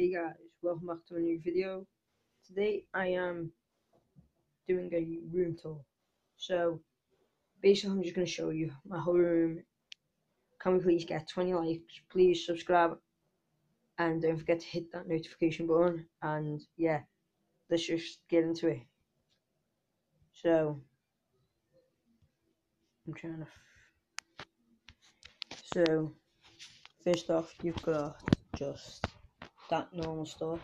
Hey guys, welcome back to a new video. Today I am doing a room tour. So basically I'm just going to show you my whole room. Can we please get 20 likes? Please subscribe and don't forget to hit that notification button and yeah, let's just get into it. So I'm trying to so first off you've got just that normal stuff.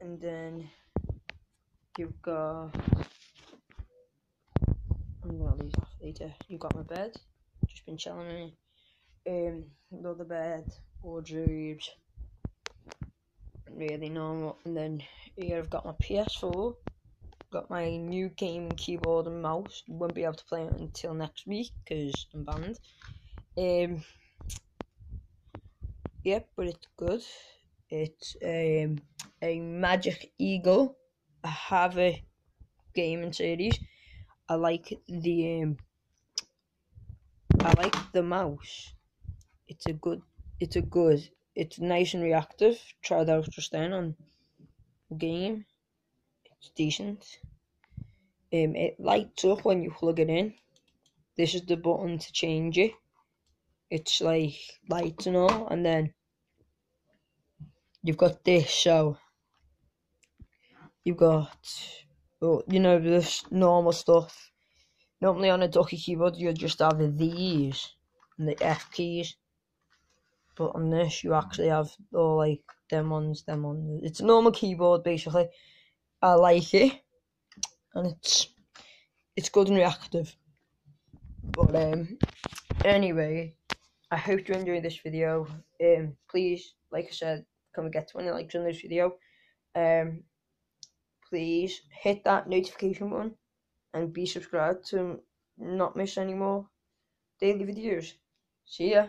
And then you've got I'm gonna leave off later. You've got my bed, just been chilling in. Um another bed, wardrobes, really normal. And then here I've got my PS4, got my new game keyboard and mouse. Won't be able to play it until next week because I'm banned. Um Yep, but it's good. It's um, a Magic Eagle. I have a gaming series. I like the um, I like the mouse. It's a good. It's a good. It's nice and reactive. Tried out just then on game. It's decent. Um, it lights up when you plug it in. This is the button to change it it's like lights and all, and then you've got this. So you've got, well, you know, this normal stuff. Normally on a ducky keyboard, you just have these and the F keys, but on this, you actually have all like them ones, them ones. It's a normal keyboard basically. I like it, and it's it's good and reactive. But um, anyway, I hope you enjoyed this video. Um, please, like I said, can we get 20 likes on this video? Um, please hit that notification button and be subscribed to not miss any more daily videos. See ya.